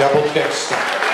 Daqui a pouco deve.